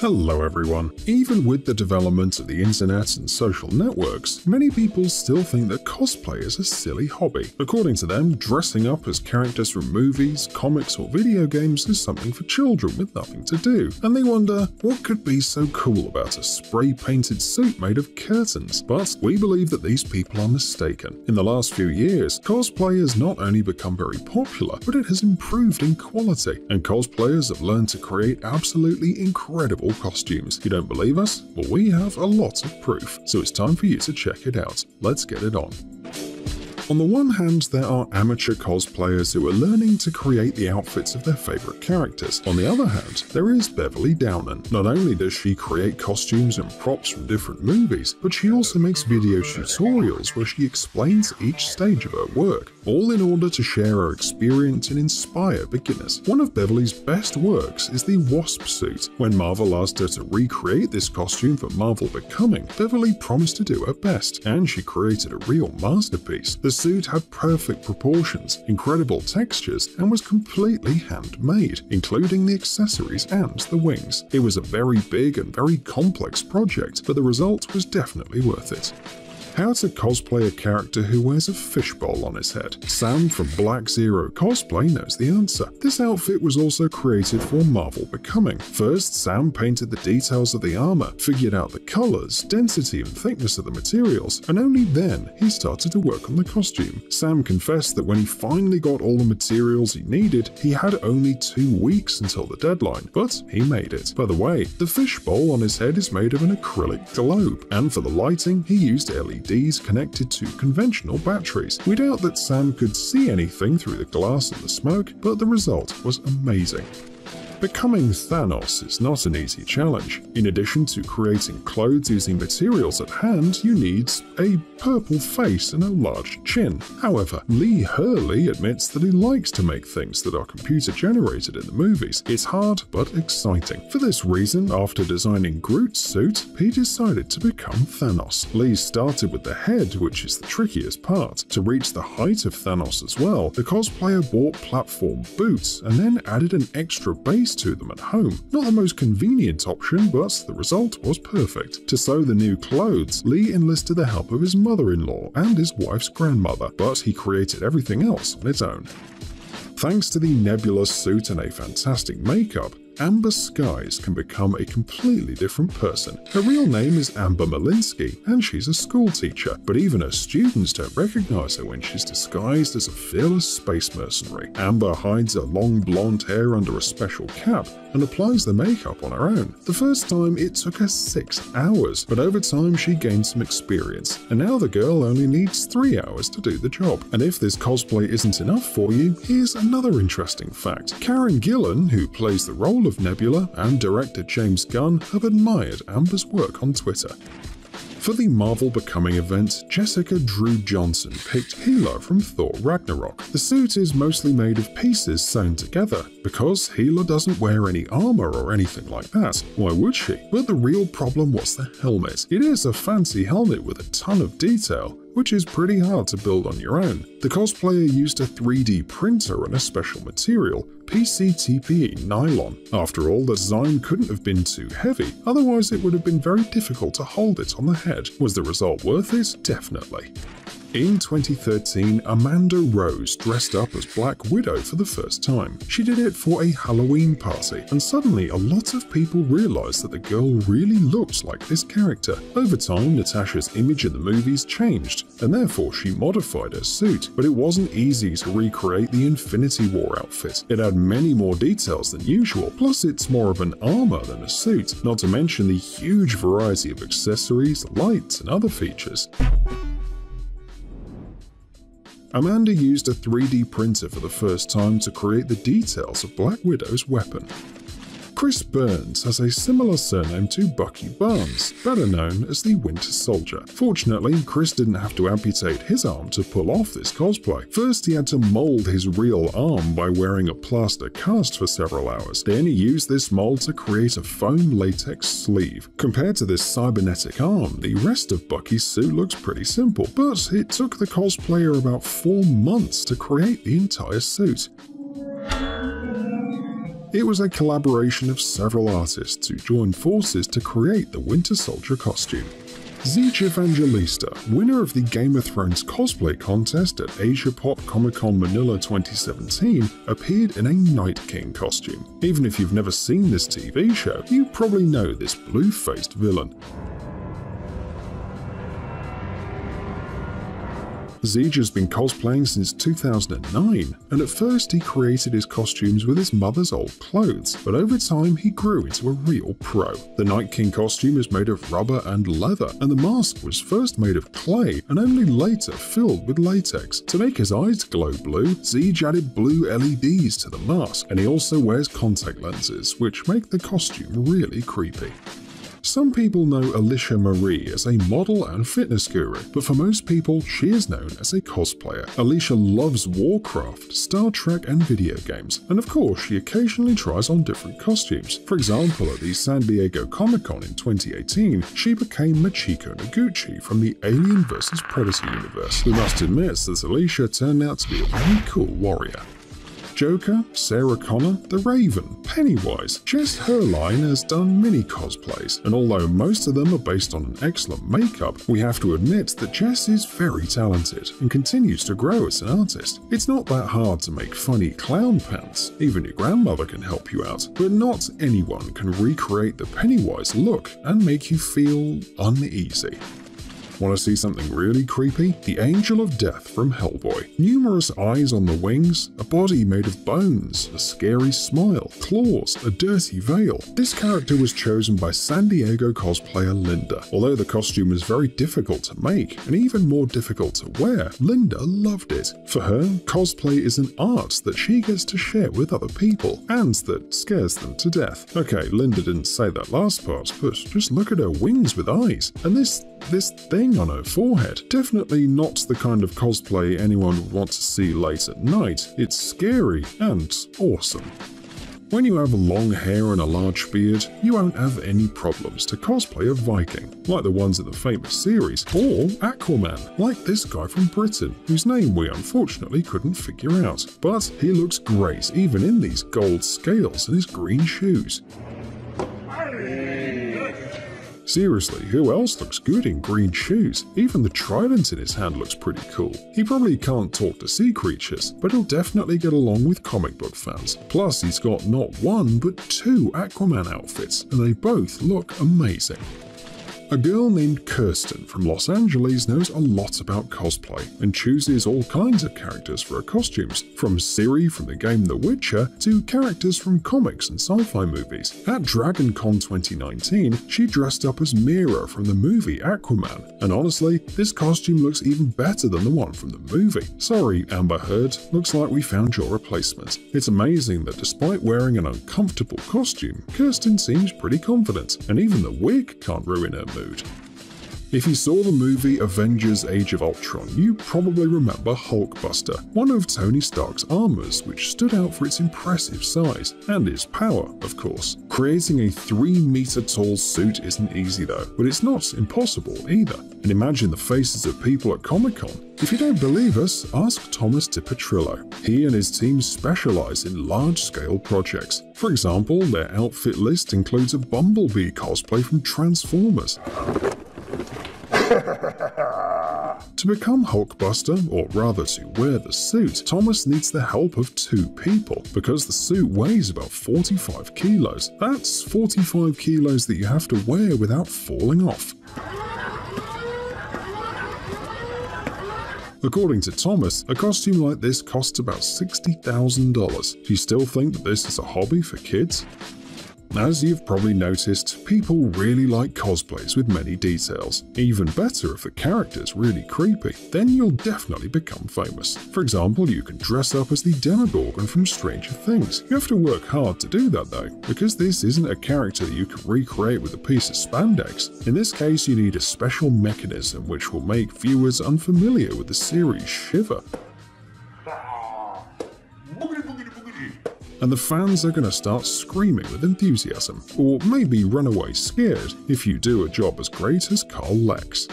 Hello everyone. Even with the development of the internet and social networks, many people still think that cosplay is a silly hobby. According to them, dressing up as characters from movies, comics, or video games is something for children with nothing to do. And they wonder, what could be so cool about a spray-painted suit made of curtains? But we believe that these people are mistaken. In the last few years, cosplay has not only become very popular, but it has improved in quality, and cosplayers have learned to create absolutely incredible costumes. You don't believe us? Well, we have a lot of proof, so it's time for you to check it out. Let's get it on. On the one hand, there are amateur cosplayers who are learning to create the outfits of their favorite characters. On the other hand, there is Beverly Downen. Not only does she create costumes and props from different movies, but she also makes video tutorials where she explains each stage of her work, all in order to share her experience and inspire beginners. One of Beverly's best works is the Wasp suit. When Marvel asked her to recreate this costume for Marvel Becoming, Beverly promised to do her best, and she created a real masterpiece. The suit had perfect proportions, incredible textures, and was completely handmade, including the accessories and the wings. It was a very big and very complex project, but the result was definitely worth it. How to cosplay a character who wears a fishbowl on his head. Sam from Black Zero Cosplay knows the answer. This outfit was also created for Marvel Becoming. First, Sam painted the details of the armor, figured out the colors, density and thickness of the materials, and only then he started to work on the costume. Sam confessed that when he finally got all the materials he needed, he had only two weeks until the deadline, but he made it. By the way, the fishbowl on his head is made of an acrylic globe, and for the lighting, he used LED LEDs connected to conventional batteries. We doubt that Sam could see anything through the glass and the smoke, but the result was amazing. Becoming Thanos is not an easy challenge. In addition to creating clothes using materials at hand, you need a purple face and a large chin. However, Lee Hurley admits that he likes to make things that are computer generated in the movies. It's hard, but exciting. For this reason, after designing Groot's suit, he decided to become Thanos. Lee started with the head, which is the trickiest part. To reach the height of Thanos as well, the cosplayer bought platform boots and then added an extra base to them at home. Not the most convenient option, but the result was perfect. To sew the new clothes, Lee enlisted the help of his mother-in-law and his wife's grandmother, but he created everything else on his own. Thanks to the Nebula suit and a fantastic makeup, Amber Skies can become a completely different person. Her real name is Amber Malinsky, and she's a school teacher, but even her students don't recognize her when she's disguised as a fearless space mercenary. Amber hides her long blonde hair under a special cap and applies the makeup on her own. The first time it took her six hours, but over time she gained some experience, and now the girl only needs three hours to do the job. And if this cosplay isn't enough for you, here's another interesting fact. Karen Gillan, who plays the role of Nebula, and director James Gunn have admired Amber's work on Twitter. For the Marvel Becoming event, Jessica Dru Johnson picked Hela from Thor Ragnarok. The suit is mostly made of pieces sewn together, because Hela doesn't wear any armor or anything like that. Why would she? But the real problem was the helmet. It is a fancy helmet with a ton of detail, which is pretty hard to build on your own. The cosplayer used a 3D printer and a special material, PCTPE nylon. After all, the design couldn't have been too heavy, otherwise it would have been very difficult to hold it on the head. Was the result worth it? Definitely. In 2013, Amanda Rose dressed up as Black Widow for the first time. She did it for a Halloween party, and suddenly a lot of people realized that the girl really looked like this character. Over time, Natasha's image in the movies changed, and therefore she modified her suit, but it wasn't easy to recreate the Infinity War outfit. It had many more details than usual, plus it's more of an armor than a suit, not to mention the huge variety of accessories, lights, and other features. Amanda used a 3D printer for the first time to create the details of Black Widow's weapon. Chris Burns has a similar surname to Bucky Barnes, better known as the Winter Soldier. Fortunately, Chris didn't have to amputate his arm to pull off this cosplay. First, he had to mold his real arm by wearing a plaster cast for several hours. Then he used this mold to create a foam latex sleeve. Compared to this cybernetic arm, the rest of Bucky's suit looks pretty simple, but it took the cosplayer about four months to create the entire suit. It was a collaboration of several artists who joined forces to create the Winter Soldier costume. Zeech Evangelista, winner of the Game of Thrones cosplay contest at Asia Pop Comic Con Manila 2017, appeared in a Night King costume. Even if you've never seen this TV show, you probably know this blue-faced villain. Zeech has been cosplaying since 2009, and at first he created his costumes with his mother's old clothes, but over time he grew into a real pro. The Night King costume is made of rubber and leather, and the mask was first made of clay and only later filled with latex. To make his eyes glow blue, Zeech added blue LEDs to the mask, and he also wears contact lenses, which make the costume really creepy. Some people know Alicia Marie as a model and fitness guru, but for most people, she is known as a cosplayer. Alicia loves Warcraft, Star Trek, and video games, and of course, she occasionally tries on different costumes. For example, at the San Diego Comic Con in 2018, she became Machiko Noguchi from the Alien vs. Predator universe. We must admit that Alicia turned out to be a very cool warrior. Joker, Sarah Connor, The Raven, Pennywise. Jess Herline has done many cosplays, and although most of them are based on an excellent makeup, we have to admit that Jess is very talented and continues to grow as an artist. It's not that hard to make funny clown pants, even your grandmother can help you out, but not anyone can recreate the Pennywise look and make you feel uneasy. Want to see something really creepy? The Angel of Death from Hellboy. Numerous eyes on the wings, a body made of bones, a scary smile, claws, a dirty veil. This character was chosen by San Diego cosplayer Linda. Although the costume was very difficult to make and even more difficult to wear, Linda loved it. For her, cosplay is an art that she gets to share with other people and that scares them to death. Okay, Linda didn't say that last part, but just look at her wings with eyes. And this this thing on her forehead. Definitely not the kind of cosplay anyone would want to see late at night. It's scary and awesome. When you have long hair and a large beard, you won't have any problems to cosplay a Viking, like the ones in the famous series, or Aquaman, like this guy from Britain, whose name we unfortunately couldn't figure out. But he looks great even in these gold scales and his green shoes. Seriously, who else looks good in green shoes? Even the trident in his hand looks pretty cool. He probably can't talk to sea creatures, but he'll definitely get along with comic book fans. Plus, he's got not one, but two Aquaman outfits, and they both look amazing. A girl named Kirsten from Los Angeles knows a lot about cosplay and chooses all kinds of characters for her costumes, from Ciri from the game The Witcher to characters from comics and sci-fi movies. At DragonCon 2019, she dressed up as Mera from the movie Aquaman, and honestly, this costume looks even better than the one from the movie. Sorry, Amber Heard, looks like we found your replacement. It's amazing that despite wearing an uncomfortable costume, Kirsten seems pretty confident, and even the wig can't ruin her mood. If you saw the movie Avengers Age of Ultron, you probably remember Hulkbuster, one of Tony Stark's armors which stood out for its impressive size, and its power, of course. Creating a 3 meter tall suit isn't easy though, but it's not impossible either. And imagine the faces of people at Comic Con. If you don't believe us, ask Thomas DePetrillo. He and his team specialize in large-scale projects. For example, their outfit list includes a Bumblebee cosplay from Transformers. to become Hulkbuster, or rather to wear the suit, Thomas needs the help of two people, because the suit weighs about 45 kilos. That's 45 kilos that you have to wear without falling off. According to Thomas, a costume like this costs about $60,000. Do you still think that this is a hobby for kids? As you've probably noticed, people really like cosplays with many details. Even better if the character's really creepy, then you'll definitely become famous. For example, you can dress up as the Demogorgon from Stranger Things. You have to work hard to do that though, because this isn't a character you can recreate with a piece of spandex. In this case, you need a special mechanism which will make viewers unfamiliar with the series shiver. And the fans are going to start screaming with enthusiasm, or maybe run away scared if you do a job as great as Carl Lex.